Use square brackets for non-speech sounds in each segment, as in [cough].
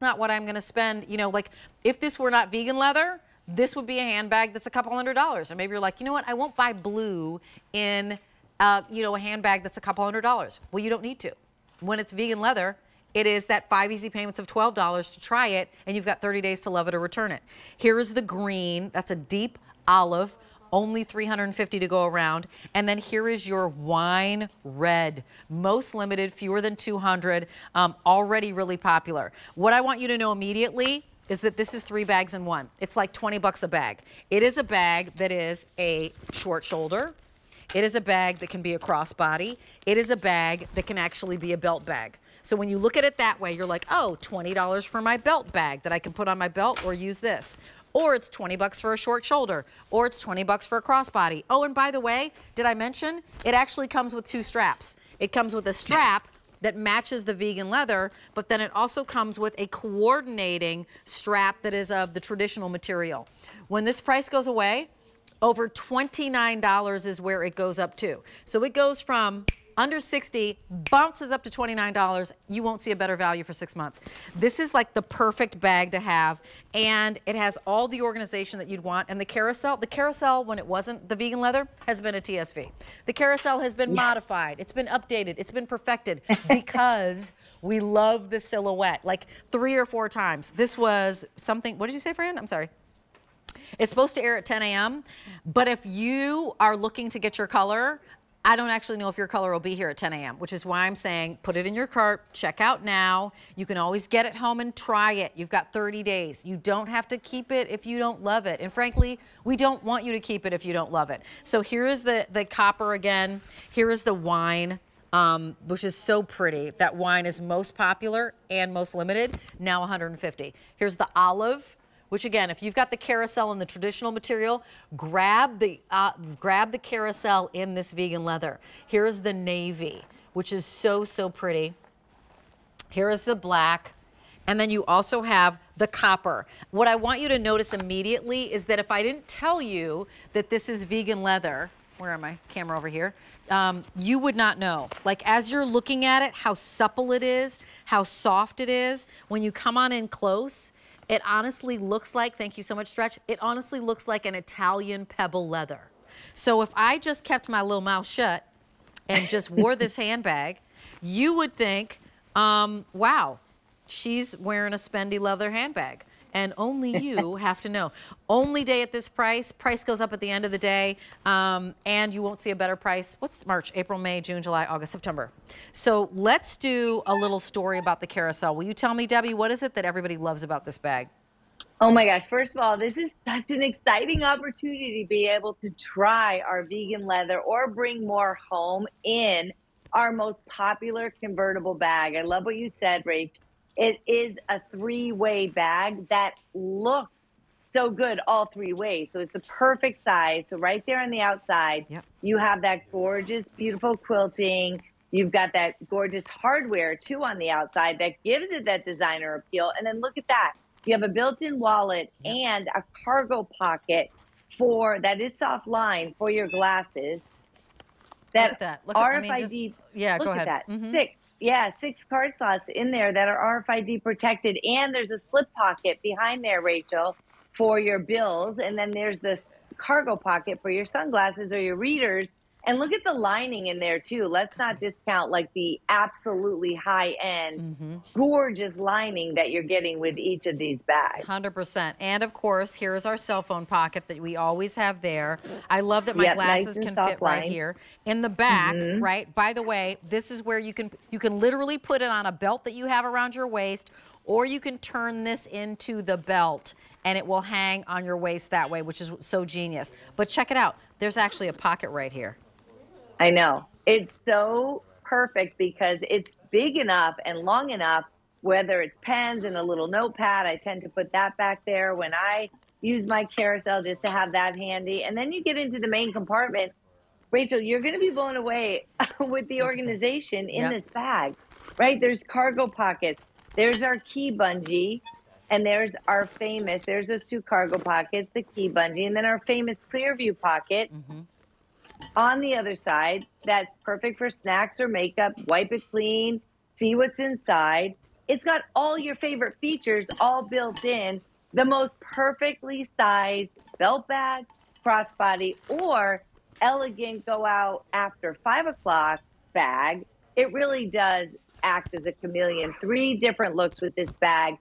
not what I'm going to spend. You know, like if this were not vegan leather, this would be a handbag that's a couple hundred dollars. Or maybe you're like, you know what, I won't buy blue in, uh, you know, a handbag that's a couple hundred dollars. Well, you don't need to. When it's vegan leather, it is that five easy payments of $12 to try it, and you've got 30 days to love it or return it. Here is the green. That's a deep olive only 350 to go around. And then here is your wine red, most limited, fewer than 200, um, already really popular. What I want you to know immediately is that this is three bags in one. It's like 20 bucks a bag. It is a bag that is a short shoulder. It is a bag that can be a crossbody. It is a bag that can actually be a belt bag. So when you look at it that way, you're like, oh, $20 for my belt bag that I can put on my belt or use this or it's 20 bucks for a short shoulder, or it's 20 bucks for a crossbody. Oh, and by the way, did I mention it actually comes with two straps? It comes with a strap that matches the vegan leather, but then it also comes with a coordinating strap that is of the traditional material. When this price goes away, over $29 is where it goes up to. So it goes from under 60, bounces up to $29. You won't see a better value for six months. This is like the perfect bag to have. And it has all the organization that you'd want. And the carousel, the carousel, when it wasn't the vegan leather, has been a TSV. The carousel has been modified. It's been updated. It's been perfected [laughs] because we love the silhouette. Like three or four times. This was something, what did you say, Fran? I'm sorry. It's supposed to air at 10 a.m. But if you are looking to get your color, I don't actually know if your color will be here at 10 a.m., which is why I'm saying put it in your cart, check out now. You can always get it home and try it. You've got 30 days. You don't have to keep it if you don't love it. And frankly, we don't want you to keep it if you don't love it. So here is the, the copper again. Here is the wine. Um, which is so pretty. That wine is most popular and most limited, now 150. Here's the olive which again, if you've got the carousel in the traditional material, grab the, uh, grab the carousel in this vegan leather. Here's the navy, which is so, so pretty. Here is the black. And then you also have the copper. What I want you to notice immediately is that if I didn't tell you that this is vegan leather, where am I? Camera over here. Um, you would not know. Like as you're looking at it, how supple it is, how soft it is. When you come on in close, it honestly looks like, thank you so much, Stretch, it honestly looks like an Italian pebble leather. So if I just kept my little mouth shut and just wore this [laughs] handbag, you would think, um, wow, she's wearing a spendy leather handbag and only [laughs] you have to know. Only day at this price. Price goes up at the end of the day, um, and you won't see a better price. What's March, April, May, June, July, August, September. So let's do a little story about the carousel. Will you tell me, Debbie, what is it that everybody loves about this bag? Oh my gosh. First of all, this is such an exciting opportunity to be able to try our vegan leather or bring more home in our most popular convertible bag. I love what you said, Rach. It is a three way bag that looks so good all three ways. So it's the perfect size. So right there on the outside, yep. you have that gorgeous, beautiful quilting. You've got that gorgeous hardware too on the outside that gives it that designer appeal. And then look at that. You have a built-in wallet yep. and a cargo pocket for that is soft line for your glasses. That, look at that. Look at, RFID. I mean, just, yeah, go ahead. That. Mm -hmm. Six yeah, six card slots in there that are RFID protected. And there's a slip pocket behind there, Rachel, for your bills. And then there's this cargo pocket for your sunglasses or your readers and look at the lining in there too. Let's not discount like the absolutely high end, mm-hmm. gorgeous lining that you're getting with each of these bags. 100%. And of course, here is our cell phone pocket that we always have there. I love that my yep, glasses nice can fit line. right here. In the back, mm-hmm. right? By the way, this is where you can you can literally put it on a belt that you have around your waist or you can turn this into the belt and it will hang on your waist that way, which is so genius. But check it out. There's actually a pocket right here. I know. It's so perfect because it's big enough and long enough, whether it's pens and a little notepad. I tend to put that back there when I use my carousel just to have that handy. And then you get into the main compartment. Rachel, you're going to be blown away [laughs] with the organization in yep. this bag, right? There's cargo pockets. There's our key bungee. And there's our famous, there's those two cargo pockets, the key bungee, and then our famous Clearview pocket. Mm-hmm on the other side that's perfect for snacks or makeup. Wipe it clean, see what's inside. it's got all your favorite features all built in. The most perfectly sized belt bag, crossbody, or elegant go out after five o'clock bag. It really does act as a chameleon. Three different looks with this bag.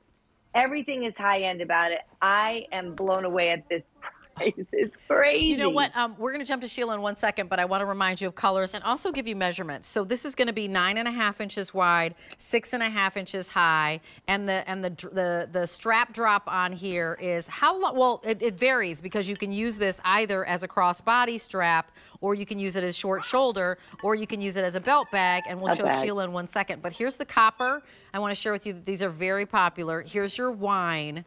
Everything is high end about it. I am blown away at this price. It's crazy. You know what? Um, we're going to jump to Sheila in one second, but I want to remind you of colors and also give you measurements. So this is going to be nine and a half inches wide, six and a half inches high, and the and the the the strap drop on here is how long? Well, it, it varies because you can use this either as a crossbody strap, or you can use it as short shoulder, or you can use it as a belt bag. And we'll A show bag. Sheila in one second. But here's the copper. I want to share with you that these are very popular. Here's your wine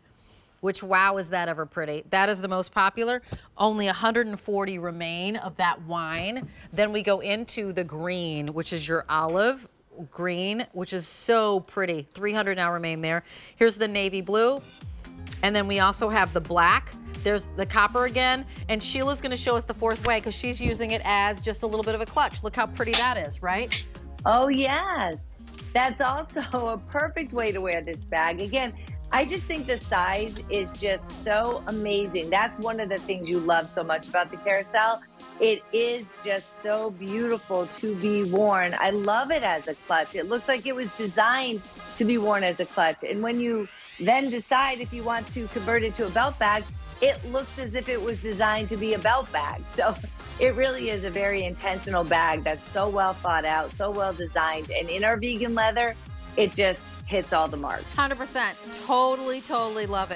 which wow is that ever pretty? That is the most popular. Only 140 remain of that wine. Then we go into the green which is your olive green which is so pretty. 300 now remain there. Here's the navy blue. And then we also have the black. There's the copper again. And sheila's going to show us the fourth way because she's using it as just a little bit of a clutch. Look how pretty that is right? Oh, yes. That's also [laughs] a perfect way to wear this bag. Again, I just think the size is just so amazing. That's one of the things you love so much about the carousel. It is just so beautiful to be worn. I love it as a clutch. It looks like it was designed to be worn as a clutch. And when you then decide if you want to convert it to a belt bag, it looks as if it was designed to be a belt bag. [laughs] So it really is a very intentional bag that's so well thought out, so well designed. And in our vegan leather, it just hits all the marks. 100% totally totally love it